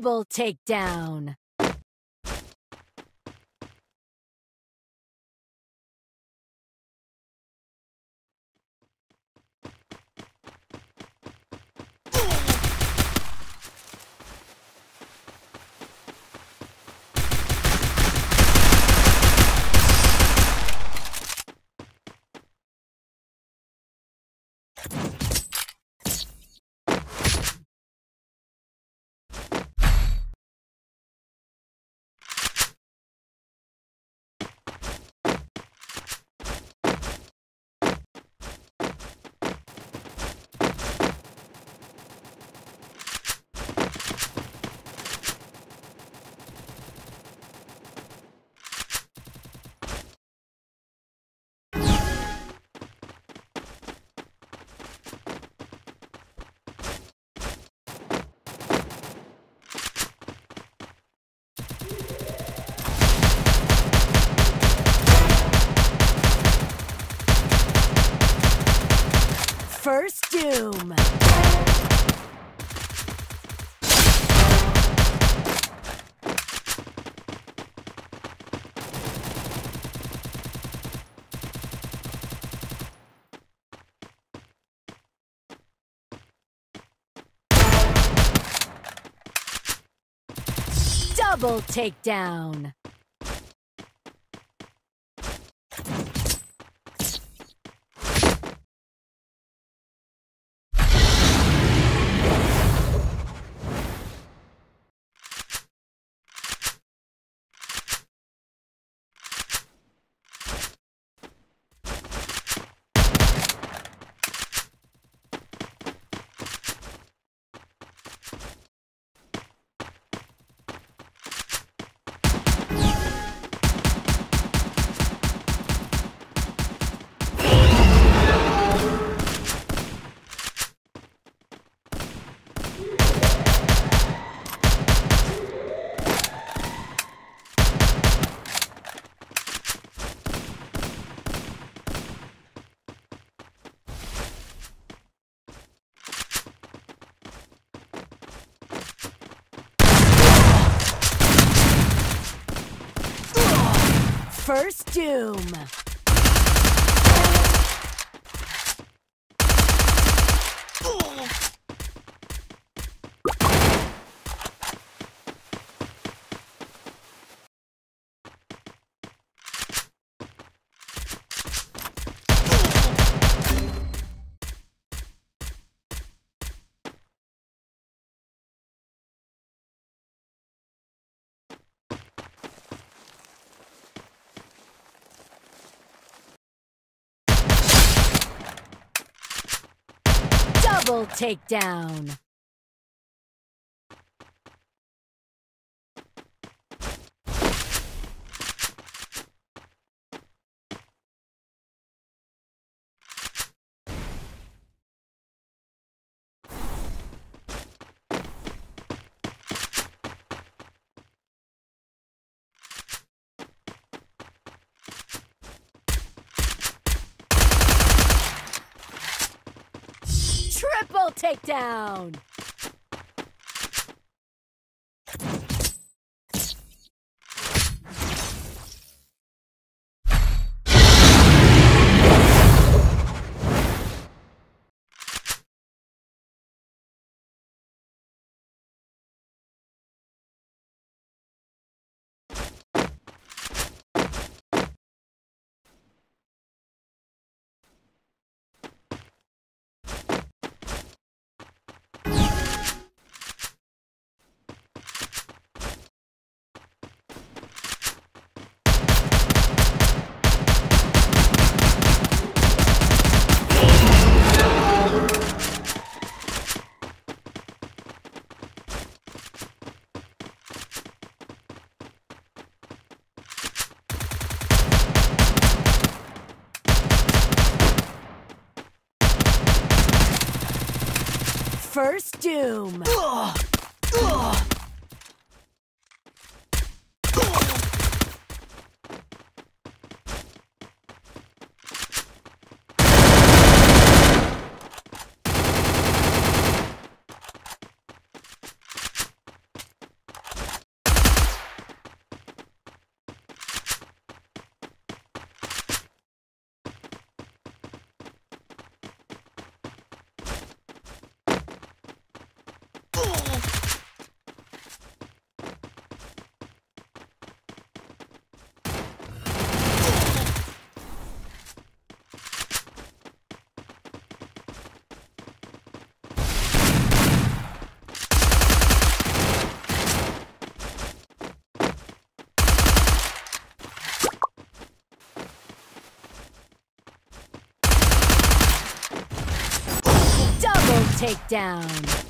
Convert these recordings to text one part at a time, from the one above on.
Double takedown! First doom! Double takedown! First doom! Double takedown! Triple takedown! Takedown.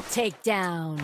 takedown.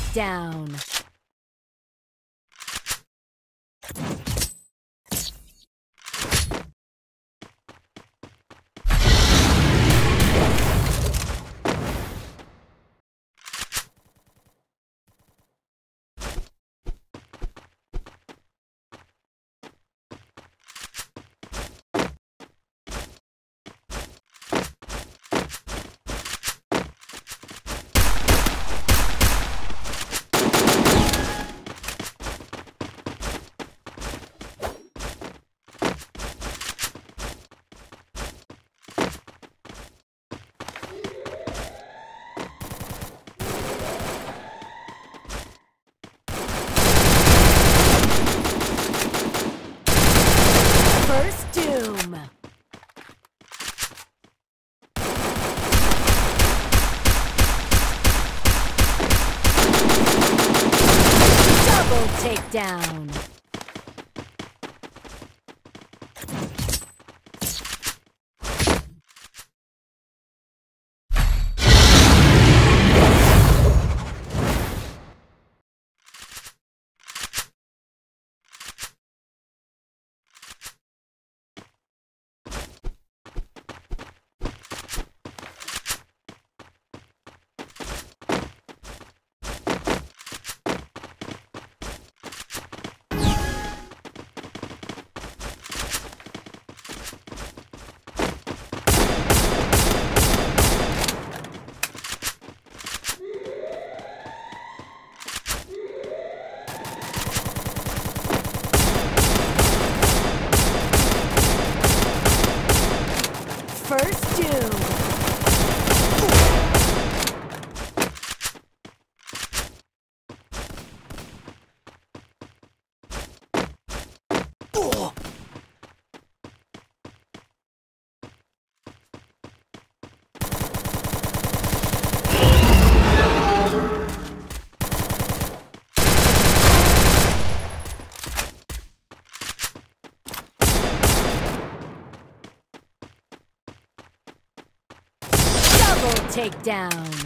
First takedown.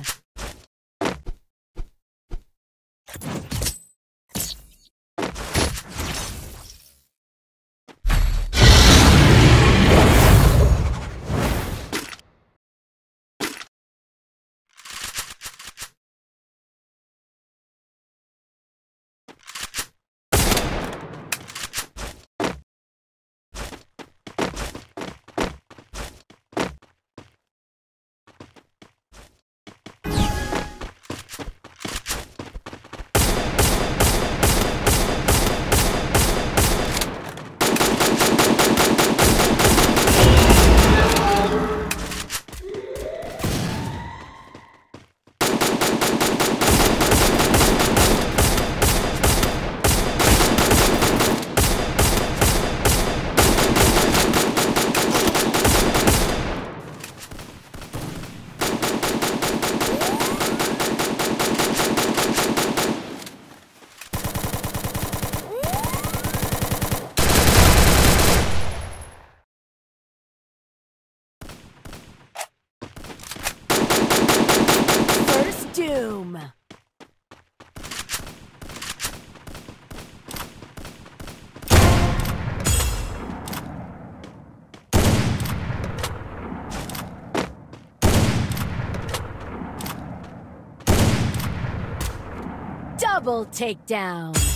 First Doom. Double takedown.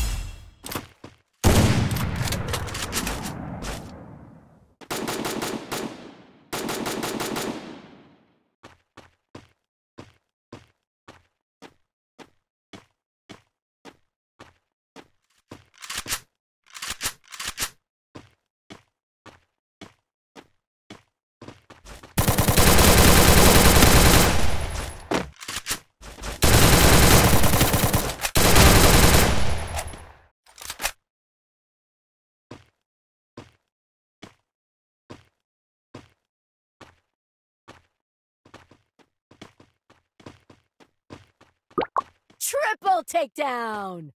Triple takedown.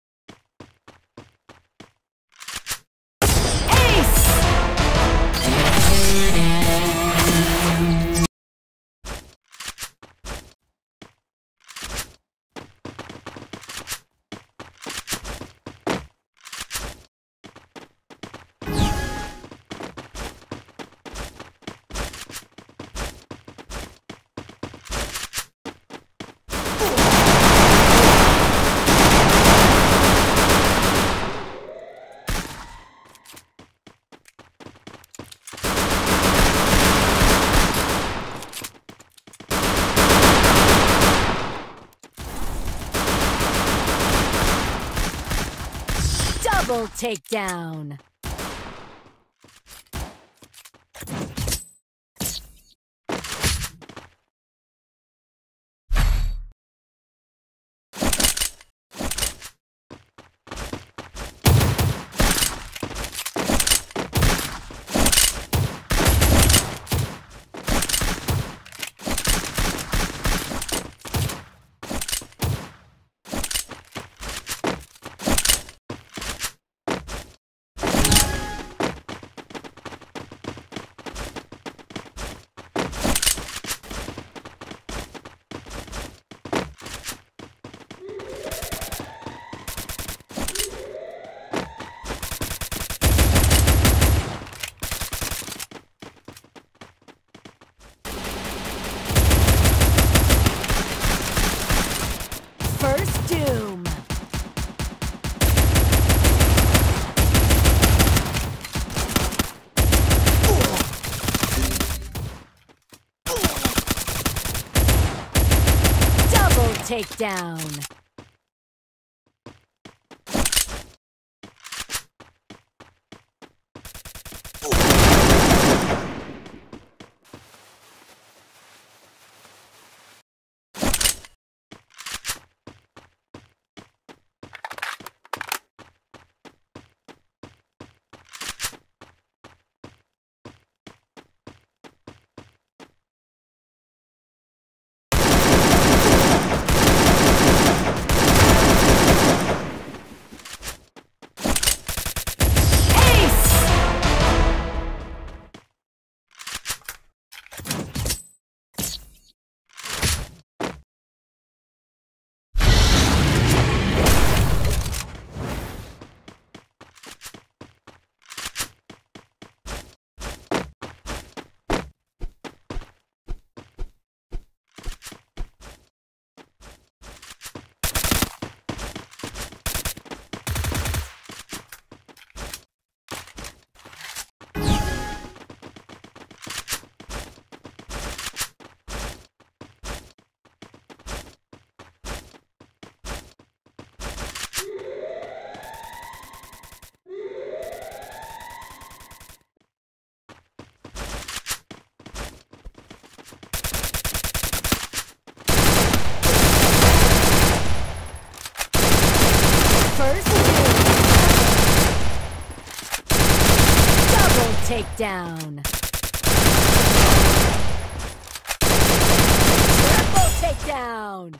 Double takedown. First Doom. Double takedown. Ace! First Doom. Double takedown. Triple takedown.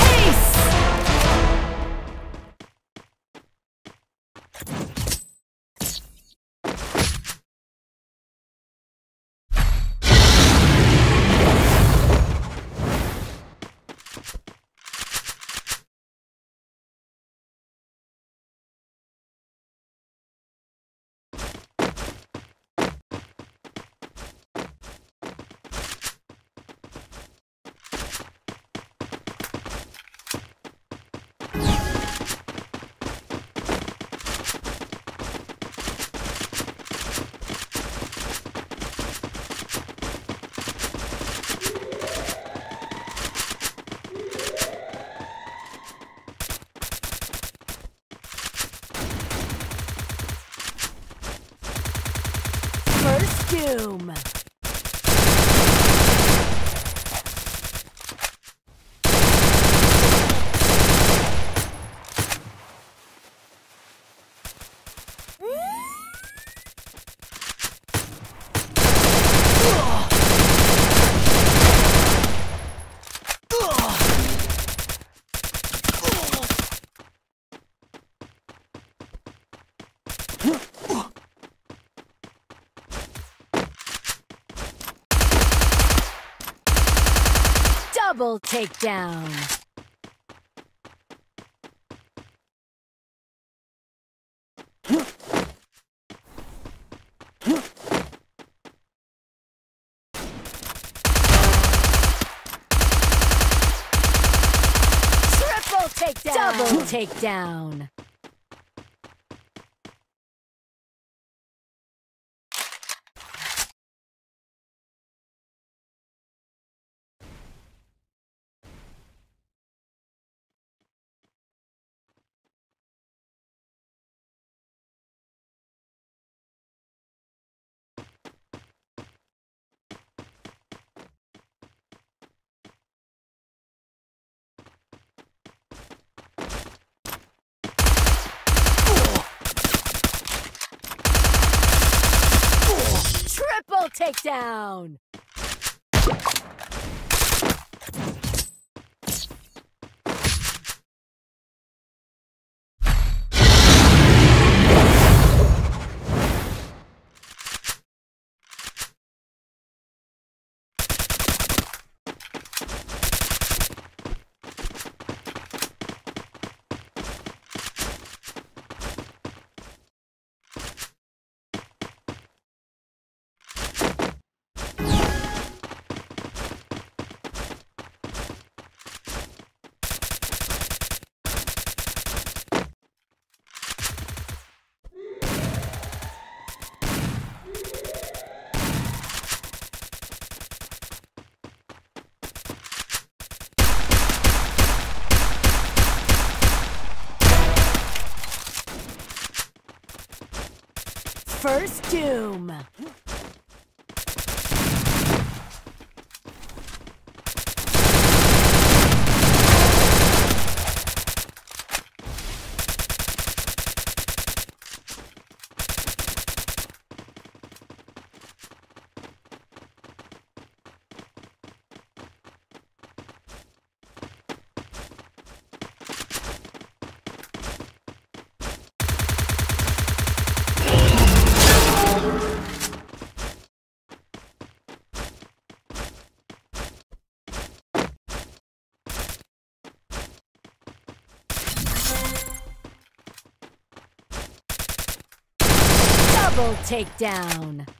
Ace! First Doom. Double takedown. Triple takedown. Double takedown. Takedown! First Doom! Double takedown!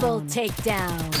Double takedown.